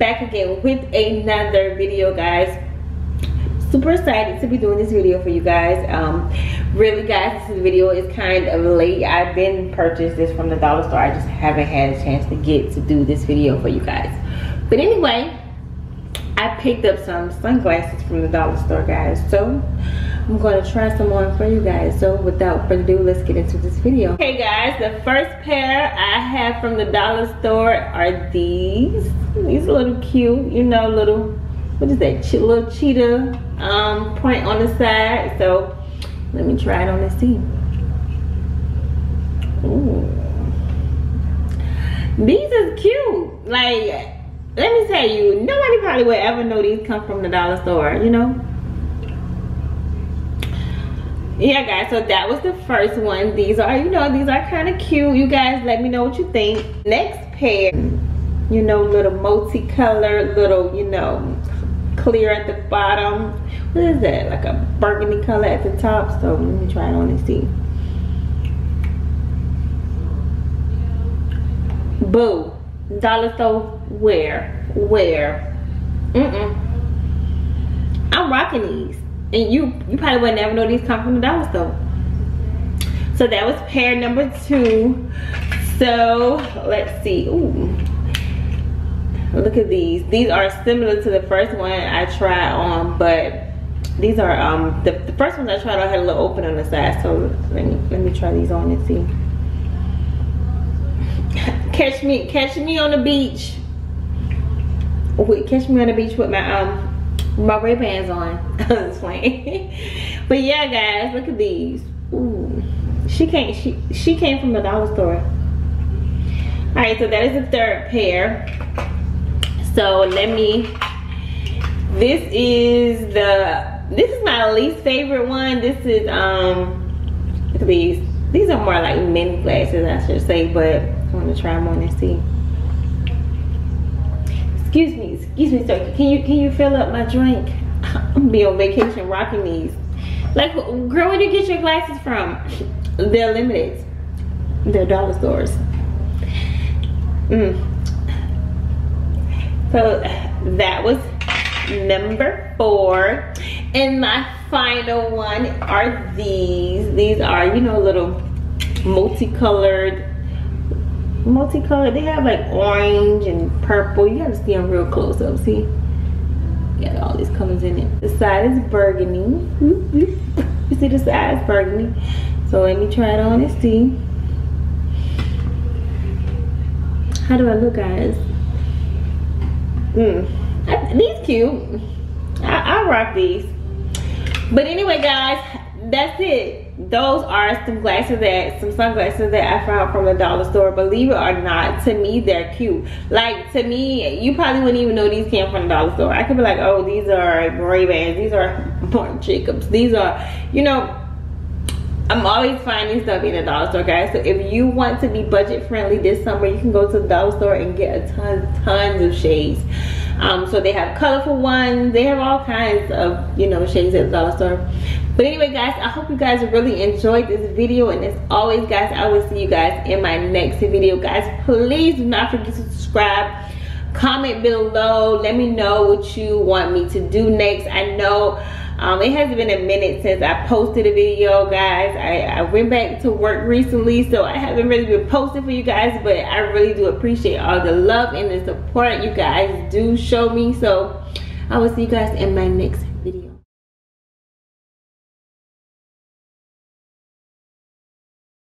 again with another video guys. Super excited to be doing this video for you guys. Um really guys this video is kind of late. I've been purchased this from the dollar store. I just haven't had a chance to get to do this video for you guys. But anyway i picked up some sunglasses from the dollar store guys. So I'm going to try some on for you guys. So without further ado, let's get into this video. Okay guys, the first pair I have from the dollar store are these. These little cute, you know, little, what is that, Ch little cheetah um, print on the side. So let me try it on and see. Ooh. These is cute. Like, let me tell you, nobody probably would ever know these come from the dollar store, you know? Yeah guys so that was the first one. These are you know these are kind of cute. You guys let me know what you think. Next pair you know little multicolored little you know clear at the bottom. What is that like a burgundy color at the top? So let me try it on and see. Boo. Dollar store where where mm mm i'm rocking these and you you probably would never know these come from the dollar store so that was pair number two. So let's see. Ooh. look at these. These are similar to the first one i tried on but these are um the, the first ones i tried on had a little open on the side. So let me let me try these on and see. Catch me catch me on the beach. Wait, catch me on the beach with my um my Ray Bans on. I was playing. but yeah, guys, look at these. Ooh, she came. She she came from the dollar store. All right, so that is the third pair. So let me. This is the. This is my least favorite one. This is um. Look at these. These are more like mini glasses, I should say, but I want to try them on and see excuse me, excuse me, sir. Can you can you fill up my drink? I'm be on vacation rocking these. Like, girl, where do you get your glasses from? They're limited. They're dollar stores. Mm. So that was number four. And my final one are these. These are, you know, little multicolored multicolored. They have like orange and purple. You gotta see them real close up. See? Got all these colors in it. The side is burgundy. You see the side is burgundy. So let me try it on and see. How do I look, guys? Mm. these cute. I, I rock these. But anyway, guys, that's it those are some glasses that some sunglasses that I found from the dollar store. Believe it or not, to me they're cute. Like to me, you probably wouldn't even know these came from the dollar store. I could be like, oh, these are Ray Bans, these are Marc Jacobs, these are, you know. I'm always finding stuff in the dollar store, guys. So if you want to be budget friendly this summer, you can go to the dollar store and get a ton, tons of shades. Um, so they have colorful ones. They have all kinds of, you know, shades at the dollar store. But anyway guys i hope you guys really enjoyed this video. And as always guys i will see you guys in my next video. Guys please do not forget to subscribe. Comment below. Let me know what you want me to do next. I know um, it has been a minute since I posted a video, guys. I, I, went back to work recently, so I haven't really been posting for you guys, but I really do appreciate all the love and the support you guys do show me. So I will see you guys in my next video.